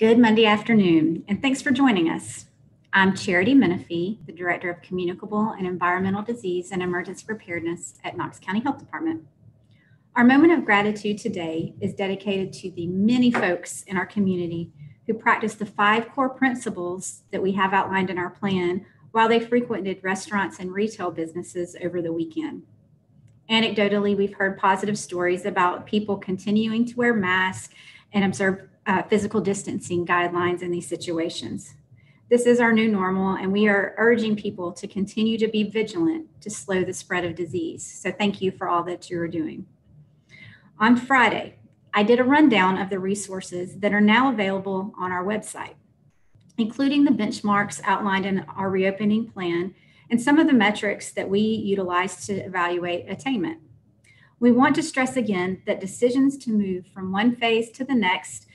Good Monday afternoon, and thanks for joining us. I'm Charity Menefee, the Director of Communicable and Environmental Disease and Emergency Preparedness at Knox County Health Department. Our moment of gratitude today is dedicated to the many folks in our community who practice the five core principles that we have outlined in our plan while they frequented restaurants and retail businesses over the weekend. Anecdotally, we've heard positive stories about people continuing to wear masks and observe uh, physical distancing guidelines in these situations. This is our new normal, and we are urging people to continue to be vigilant to slow the spread of disease. So, thank you for all that you are doing. On Friday, I did a rundown of the resources that are now available on our website, including the benchmarks outlined in our reopening plan and some of the metrics that we utilize to evaluate attainment. We want to stress again that decisions to move from one phase to the next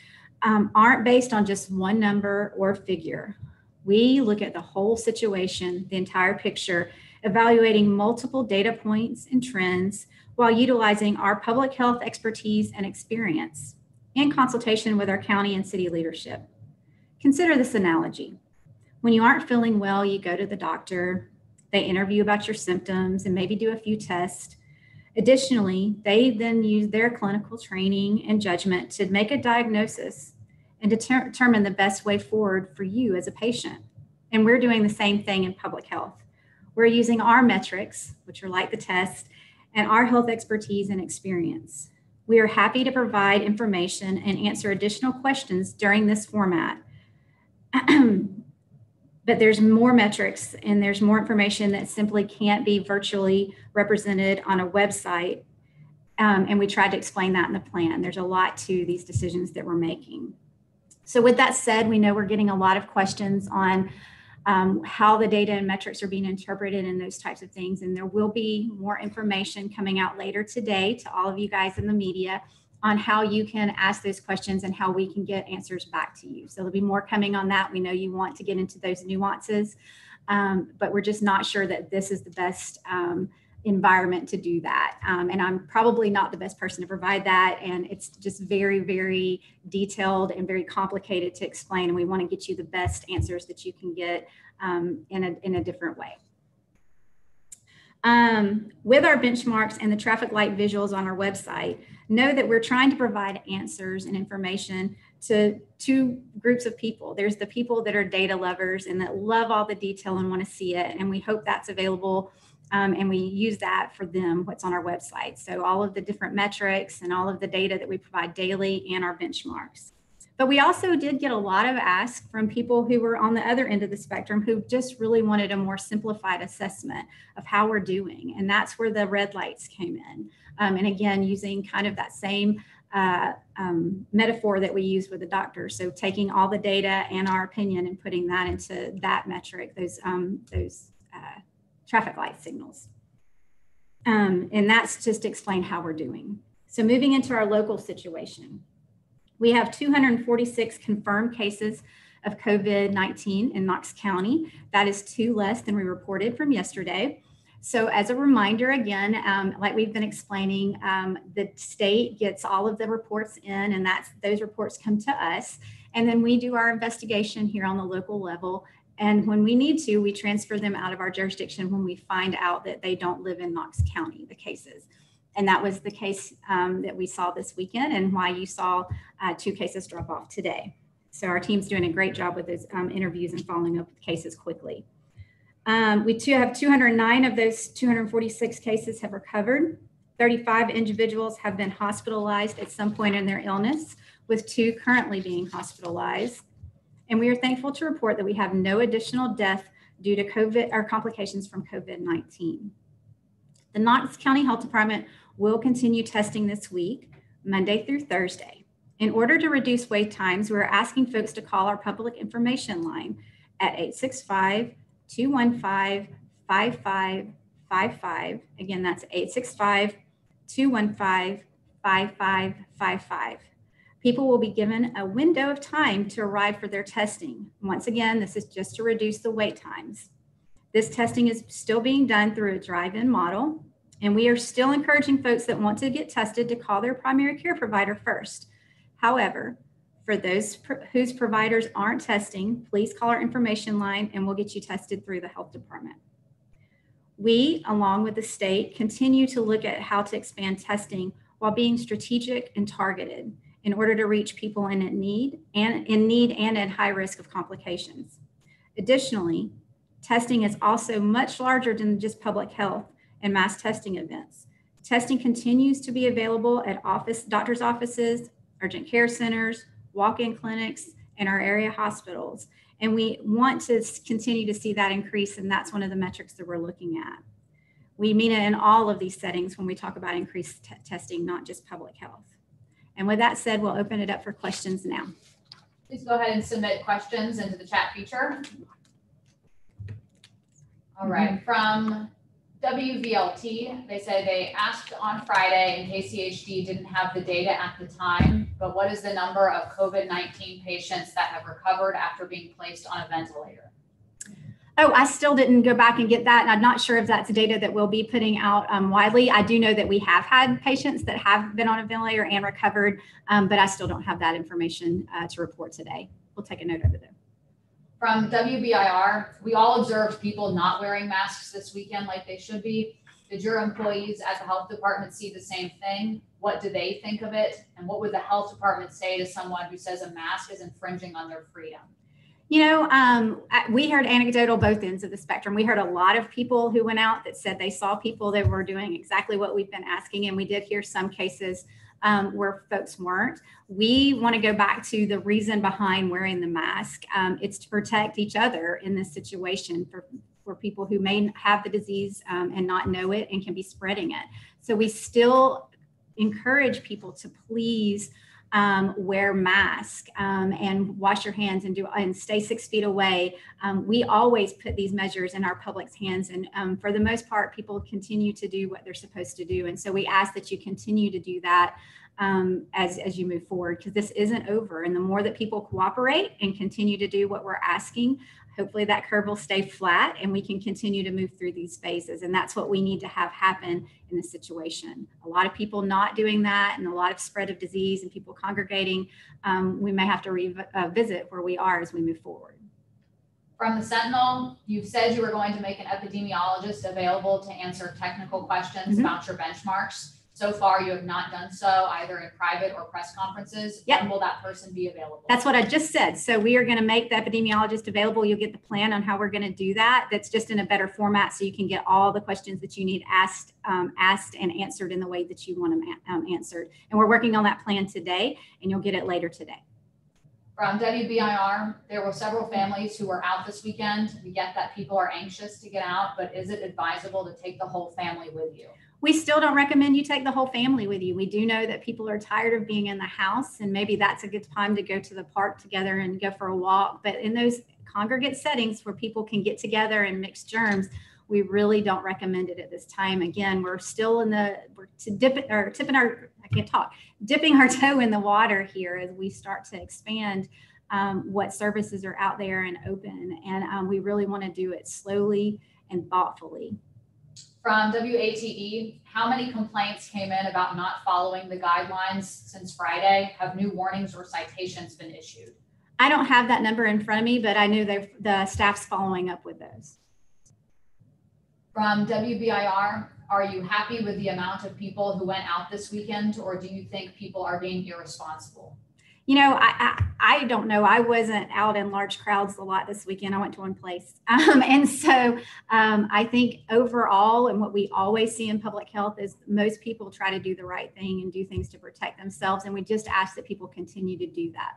um, aren't based on just one number or figure. We look at the whole situation, the entire picture, evaluating multiple data points and trends while utilizing our public health expertise and experience in consultation with our county and city leadership. Consider this analogy. When you aren't feeling well, you go to the doctor, they interview about your symptoms and maybe do a few tests. Additionally, they then use their clinical training and judgment to make a diagnosis and deter- determine the best way forward for you as a patient. And we're doing the same thing in public health. We're using our metrics, which are like the test, and our health expertise and experience. We are happy to provide information and answer additional questions during this format. but there's more metrics and there's more information that simply can't be virtually represented on a website. Um, and we tried to explain that in the plan. There's a lot to these decisions that we're making. So, with that said, we know we're getting a lot of questions on um, how the data and metrics are being interpreted and those types of things. And there will be more information coming out later today to all of you guys in the media on how you can ask those questions and how we can get answers back to you. So, there'll be more coming on that. We know you want to get into those nuances, um, but we're just not sure that this is the best. Um, environment to do that. Um, and I'm probably not the best person to provide that. And it's just very, very detailed and very complicated to explain. And we want to get you the best answers that you can get um, in, a, in a different way. Um, with our benchmarks and the traffic light visuals on our website, know that we're trying to provide answers and information to two groups of people. There's the people that are data lovers and that love all the detail and want to see it. And we hope that's available um, and we use that for them, what's on our website. So all of the different metrics and all of the data that we provide daily and our benchmarks. But we also did get a lot of asks from people who were on the other end of the spectrum who just really wanted a more simplified assessment of how we're doing. And that's where the red lights came in. Um, and again, using kind of that same uh, um, metaphor that we use with the doctor. So taking all the data and our opinion and putting that into that metric, those, um, those uh, traffic light signals. Um, and that's just to explain how we're doing. So moving into our local situation, we have 246 confirmed cases of COVID-19 in Knox County. That is two less than we reported from yesterday. So as a reminder, again, um, like we've been explaining, um, the state gets all of the reports in and that's those reports come to us. And then we do our investigation here on the local level and when we need to, we transfer them out of our jurisdiction when we find out that they don't live in Knox County, the cases. And that was the case um, that we saw this weekend and why you saw uh, two cases drop off today. So our team's doing a great job with those um, interviews and following up with cases quickly. Um, we too have 209 of those 246 cases have recovered. 35 individuals have been hospitalized at some point in their illness, with two currently being hospitalized and we are thankful to report that we have no additional death due to COVID or complications from COVID 19. The Knox County Health Department will continue testing this week, Monday through Thursday. In order to reduce wait times, we're asking folks to call our public information line at 865 215 5555. Again, that's 865 215 5555 people will be given a window of time to arrive for their testing. Once again, this is just to reduce the wait times. This testing is still being done through a drive-in model, and we are still encouraging folks that want to get tested to call their primary care provider first. However, For those whose providers aren't testing, please call our information line and we'll get you tested through the health department. We, along with the state, continue to look at how to expand testing while being strategic and targeted in order to reach people in need and in need and at high risk of complications. Additionally, testing is also much larger than just public health and mass testing events. Testing continues to be available at office doctors' offices, urgent care centers, walk-in clinics, and our area hospitals. And we want to continue to see that increase, and that's one of the metrics that we're looking at. We mean it in all of these settings when we talk about increased testing, not just public health. And with that said, we'll open it up for questions now. Please go ahead and submit questions into the chat feature. All right, mm-hmm. from WVLT, they say they asked on Friday and KCHD didn't have the data at the time, but what is the number of COVID-19 patients that have recovered after being placed on a ventilator? Oh, I still didn't go back and get that. And I'm not sure if that's data that we'll be putting out um, widely. I do know that we have had patients that have been on a ventilator and recovered, um, but I still don't have that information uh, to report today. We'll take a note of it though. From WBIR, we all observed people not wearing masks this weekend like they should be. Did your employees at the health department see the same thing? What do they think of it? And what would the health department say to someone who says a mask is infringing on their freedom? You know, um, we heard anecdotal both ends of the spectrum. We heard a lot of people who went out that said they saw people that were doing exactly what we've been asking, and we did hear some cases um, where folks weren't. We want to go back to the reason behind wearing the mask. Um, it's to protect each other in this situation for for people who may have the disease um, and not know it and can be spreading it. So we still encourage people to please um, wear mask um, and wash your hands and do and stay six feet away. Um, we always put these measures in our public's hands, and um, for the most part, people continue to do what they're supposed to do. And so we ask that you continue to do that um, as as you move forward because this isn't over. And the more that people cooperate and continue to do what we're asking, hopefully that curve will stay flat and we can continue to move through these phases. And that's what we need to have happen in this situation. A lot of people not doing that and a lot of spread of disease and people congregating um, we may have to revisit where we are as we move forward. From the sentinel you've said you were going to make an epidemiologist available to answer technical questions mm-hmm. about your benchmarks so far, you have not done so either in private or press conferences. Yep. When will that person be available? That's what I just said. So we are going to make the epidemiologist available. You'll get the plan on how we're going to do that. That's just in a better format, so you can get all the questions that you need asked, um, asked and answered in the way that you want them um, answered. And we're working on that plan today, and you'll get it later today. From WBIR, there were several families who were out this weekend. We get that people are anxious to get out, but is it advisable to take the whole family with you? We still don't recommend you take the whole family with you. We do know that people are tired of being in the house, and maybe that's a good time to go to the park together and go for a walk. But in those congregate settings where people can get together and mix germs, we really don't recommend it at this time. Again, we're still in the we're to dip or tipping our I can't talk dipping our toe in the water here as we start to expand um, what services are out there and open, and um, we really want to do it slowly and thoughtfully from WATE, how many complaints came in about not following the guidelines since Friday? Have new warnings or citations been issued? I don't have that number in front of me, but I know the staff's following up with those. From WBIR, are you happy with the amount of people who went out this weekend, or do you think people are being irresponsible? You know, I, I, I don't know. I wasn't out in large crowds a lot this weekend. I went to one place, um, and so um, I think overall, and what we always see in public health is most people try to do the right thing and do things to protect themselves, and we just ask that people continue to do that.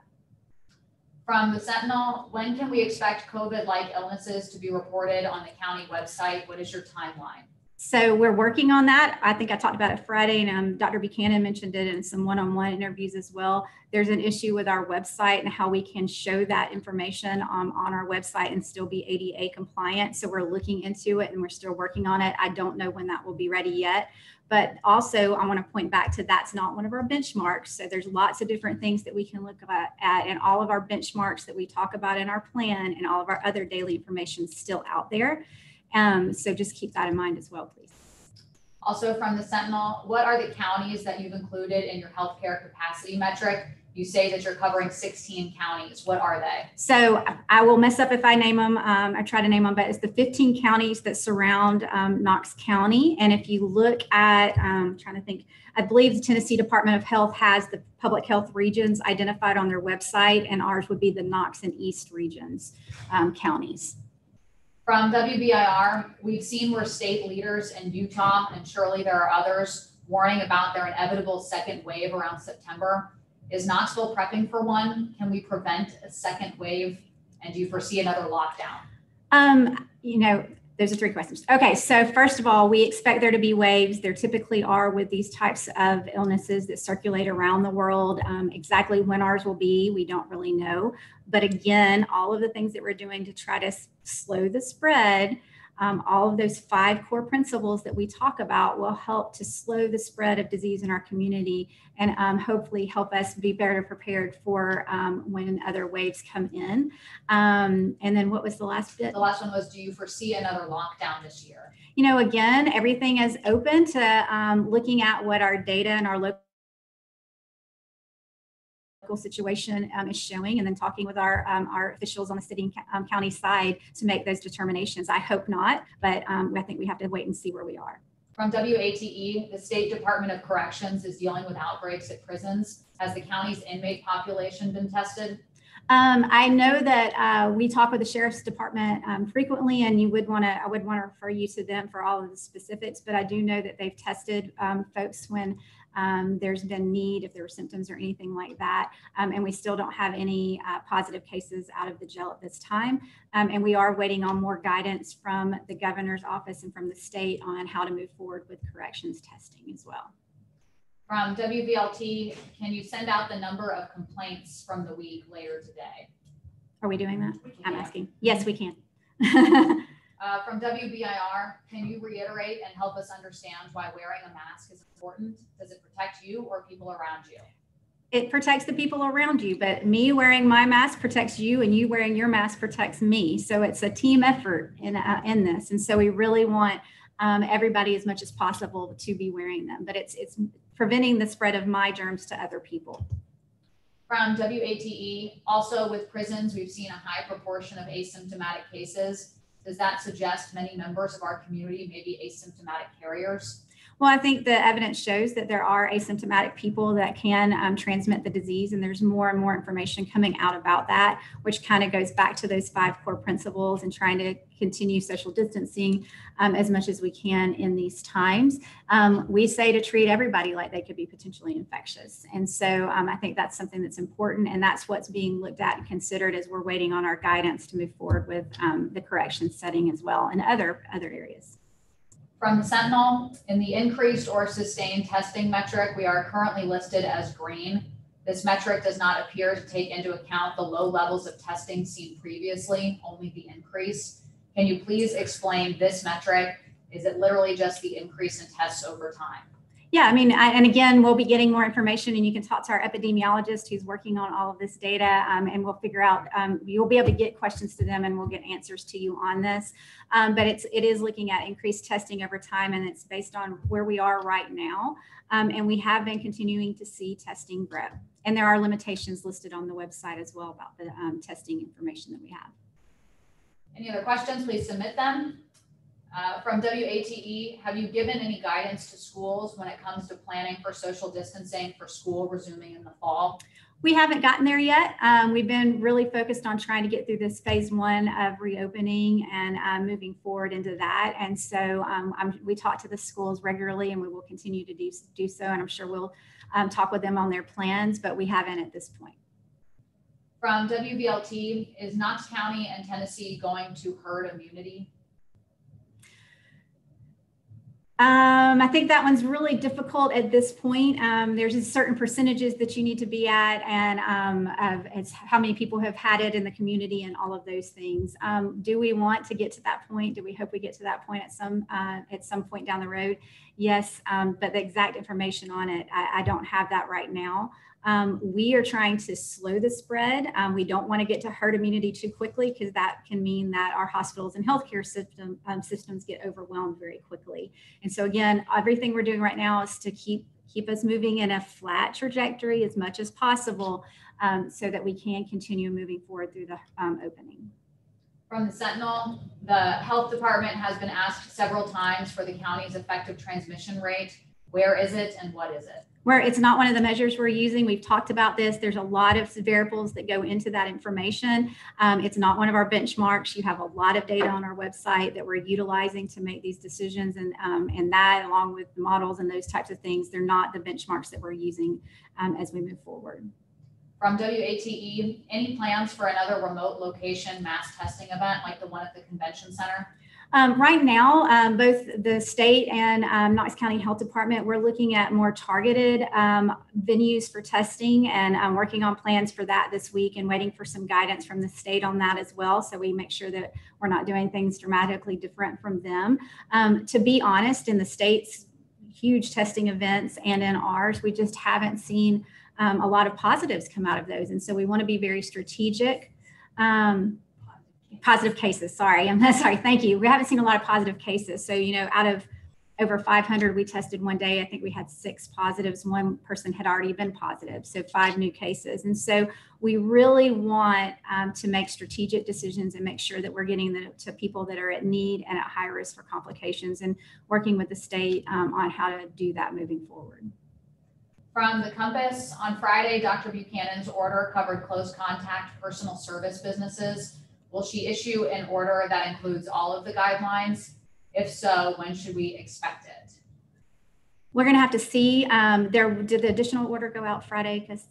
From the Sentinel, when can we expect COVID-like illnesses to be reported on the county website? What is your timeline? So we're working on that. I think I talked about it Friday, and um, Dr. Buchanan mentioned it in some one-on-one interviews as well. There's an issue with our website and how we can show that information um, on our website and still be ADA compliant. So we're looking into it and we're still working on it. I don't know when that will be ready yet. But also, I want to point back to that's not one of our benchmarks. So there's lots of different things that we can look at, at and all of our benchmarks that we talk about in our plan and all of our other daily information still out there. Um, so just keep that in mind as well, please. Also from the Sentinel, what are the counties that you've included in your healthcare capacity metric? You say that you're covering 16 counties. What are they? So I will mess up if I name them. Um, I try to name them, but it's the 15 counties that surround um, Knox County. And if you look at, um, trying to think, I believe the Tennessee Department of Health has the public health regions identified on their website, and ours would be the Knox and East regions um, counties. From WBIR, we've seen where state leaders in Utah, and surely there are others, warning about their inevitable second wave around September. Is Knoxville prepping for one? Can we prevent a second wave? And do you foresee another lockdown? Um, you know, those are three questions. Okay, so first of all, we expect there to be waves. There typically are with these types of illnesses that circulate around the world. Um, exactly when ours will be, we don't really know. But again, all of the things that we're doing to try to slow the spread um, all of those five core principles that we talk about will help to slow the spread of disease in our community and um, hopefully help us be better prepared for um, when other waves come in. Um, and then what was the last bit? The last one was, do you foresee another lockdown this year? You know, again, everything is open to um, looking at what our data and our local situation um, is showing and then talking with our um, our officials on the city and um, county side to make those determinations. I hope not, but um, I think we have to wait and see where we are. From WATE, the State Department of Corrections is dealing with outbreaks at prisons. Has the county's inmate population been tested? Um, I know that uh, we talk with the sheriff's department um, frequently, and you would want to. I would want to refer you to them for all of the specifics. But I do know that they've tested um, folks when um, there's been need, if there were symptoms or anything like that. Um, and we still don't have any uh, positive cases out of the jail at this time. Um, and we are waiting on more guidance from the governor's office and from the state on how to move forward with corrections testing as well. From WVLT, can you send out the number of complaints from the week later today? Are we doing that? I'm asking. Yes, we can. Uh, from WBIR, can you reiterate and help us understand why wearing a mask is important? Does it protect you or people around you? it protects the people around you but me wearing my mask protects you and you wearing your mask protects me so it's a team effort in, uh, in this and so we really want um, everybody as much as possible to be wearing them but it's it's preventing the spread of my germs to other people From WATE, also with prisons, we've seen a high proportion of asymptomatic cases. Does that suggest many members of our community may be asymptomatic carriers? Well, I think the evidence shows that there are asymptomatic people that can um, transmit the disease, and there's more and more information coming out about that, which kind of goes back to those five core principles and trying to continue social distancing um, as much as we can in these times. Um, we say to treat everybody like they could be potentially infectious. And so um, I think that's something that's important, and that's what's being looked at and considered as we're waiting on our guidance to move forward with um, the correction setting as well and other other areas. From the Sentinel, in the increased or sustained testing metric, we are currently listed as green. This metric does not appear to take into account the low levels of testing seen previously, only the increase. Can you please explain this metric? Is it literally just the increase in tests over time? Yeah, I mean, I, and again, we'll be getting more information, and you can talk to our epidemiologist who's working on all of this data, um, and we'll figure out. Um, you'll be able to get questions to them, and we'll get answers to you on this. Um, but it's it is looking at increased testing over time, and it's based on where we are right now. Um, and we have been continuing to see testing grow, and there are limitations listed on the website as well about the um, testing information that we have. Any other questions, please submit them. Uh, From WATE, have you given any guidance to schools when it comes to planning for social distancing for school resuming in the fall? We haven't gotten there yet. Um, we've been really focused on trying to get through this phase one of reopening and uh, moving forward into that. And so um, I'm, we talk to the schools regularly and we will continue to do, do so. And I'm sure we'll um, talk with them on their plans, but we haven't at this point. From WVLT, is Knox County and Tennessee going to herd immunity? Um, I think that one's really difficult at this point. Um, there's certain percentages that you need to be at, and um, it's how many people have had it in the community, and all of those things. Um, do we want to get to that point? Do we hope we get to that point at some uh, at some point down the road? Yes, um, but the exact information on it, I, I don't have that right now. Um, we are trying to slow the spread. Um, we don't want to get to herd immunity too quickly because that can mean that our hospitals and healthcare system um, systems get overwhelmed very quickly. And so again, everything we're doing right now is to keep keep us moving in a flat trajectory as much as possible, um, so that we can continue moving forward through the um, opening. From the Sentinel, the health department has been asked several times for the county's effective transmission rate. Where is it and what is it? Where it's not one of the measures we're using. We've talked about this. There's a lot of variables that go into that information. Um, it's not one of our benchmarks. You have a lot of data on our website that we're utilizing to make these decisions, and um, and that, along with the models and those types of things, they're not the benchmarks that we're using um, as we move forward. From WATE, any plans for another remote location mass testing event like the one at the convention center? Um, right now, um, both the state and um, Knox County Health Department, we're looking at more targeted um, venues for testing and I'm working on plans for that this week and waiting for some guidance from the state on that as well. So we make sure that we're not doing things dramatically different from them. Um, to be honest, in the state's huge testing events and in ours, we just haven't seen um, a lot of positives come out of those. And so we want to be very strategic. Um, positive cases. Sorry, I'm sorry. Thank you. We haven't seen a lot of positive cases. So, you know, out of over 500 we tested one day, I think we had six positives. One person had already been positive, so five new cases. And so we really want um, to make strategic decisions and make sure that we're getting the, to people that are at need and at high risk for complications and working with the state um, on how to do that moving forward. From the Compass, on Friday, Dr. Buchanan's order covered close contact personal service businesses. Will she issue an order that includes all of the guidelines? If so, when should we expect it? We're going to have to see. Um, there did the additional order go out Friday? Because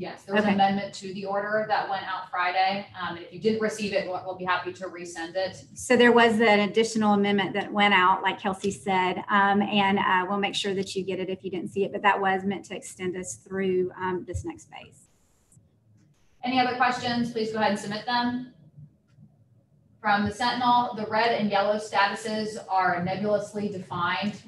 Yes, there was an amendment to the order that went out Friday. Um, and if you didn't receive it, we'll, we'll be happy to resend it. so there was an additional amendment that went out, like Kelsey said, um, and uh, we'll make sure that you get it if you didn't see it. But that was meant to extend us through um, this next phase. Any other questions, please go ahead and submit them. From the Sentinel, the red and yellow statuses are nebulously defined.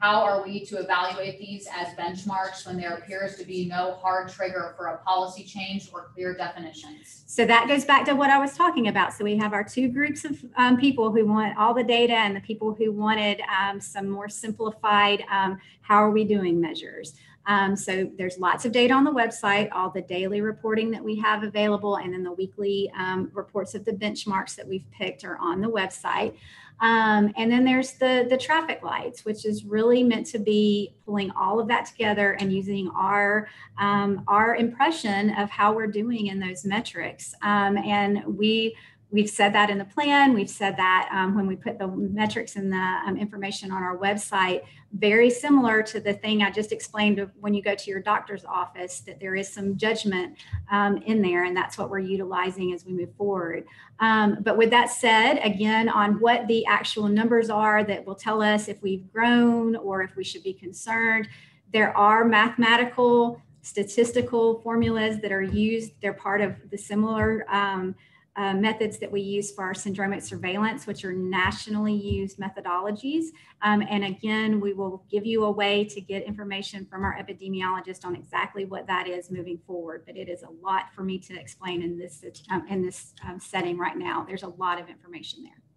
How are we to evaluate these as benchmarks when there appears to be no hard trigger for a policy change or clear definitions? So that goes back to what I was talking about. So we have our two groups of um, people who want all the data and the people who wanted um, some more simplified, um, how are we doing measures. Um, so there's lots of data on the website, all the daily reporting that we have available, and then the weekly um, reports of the benchmarks that we've picked are on the website. Um, and then there's the the traffic lights, which is really meant to be pulling all of that together and using our um, our impression of how we're doing in those metrics. Um, and we we've said that in the plan. We've said that um, when we put the metrics and the um, information on our website, very similar to the thing I just explained of when you go to your doctor's office, that there is some judgment um, in there, and that's what we're utilizing as we move forward. Um, but with that said, again, on what the actual numbers are that will tell us if we've grown or if we should be concerned, there are mathematical, statistical formulas that are used. They're part of the similar um, uh, methods that we use for our syndromic surveillance, which are nationally used methodologies. Um, and again, we will give you a way to get information from our epidemiologist on exactly what that is moving forward. But it is a lot for me to explain in this um, in this um, setting right now. There's a lot of information there.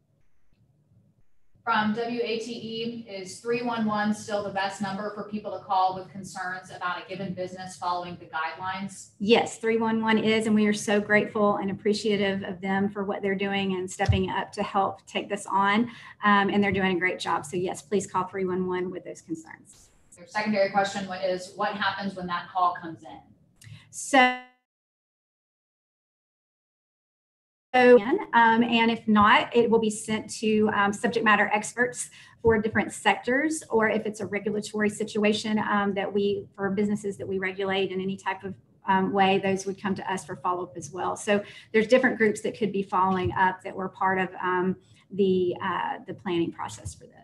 From WATE, is 311 still the best number for people to call with concerns about a given business following the guidelines? Yes, 311 is, and we are so grateful and appreciative of them for what they're doing and stepping up to help take this on. Um, and they're doing a great job. So, yes, please call 311 with those concerns. Their secondary question is what happens when that call comes in? So, um, and if not, it will be sent to um, subject matter experts for different sectors, or if it's a regulatory situation um, that we, for businesses that we regulate in any type of um, way, those would come to us for follow up as well. So there's different groups that could be following up that were part of um, the uh, the planning process for this.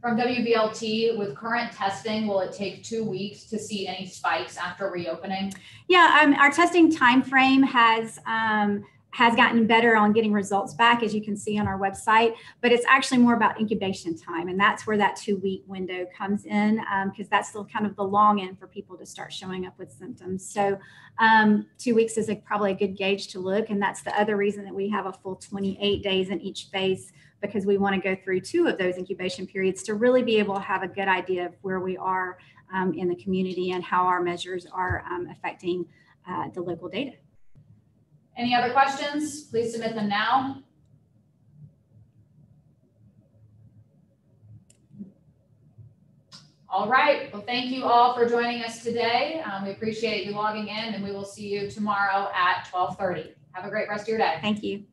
From WVLT, with current testing, will it take two weeks to see any spikes after reopening? Yeah, um, our testing time frame has um, has gotten better on getting results back, as you can see on our website. But it's actually more about incubation time, and that's where that two week window comes in, because that's still kind of the long end for people to start showing up with symptoms. So um, two weeks is a, probably a good gauge to look, and that's the other reason that we have a full 28 days in each phase because we want to go through two of those incubation periods to really be able to have a good idea of where we are um, in the community and how our measures are um, affecting uh, the local data. Any other questions? Please submit them now. All right, well, thank you all for joining us today. Um, we appreciate you logging in and we will see you tomorrow at twelve thirty. Have a great rest of your day. Thank you.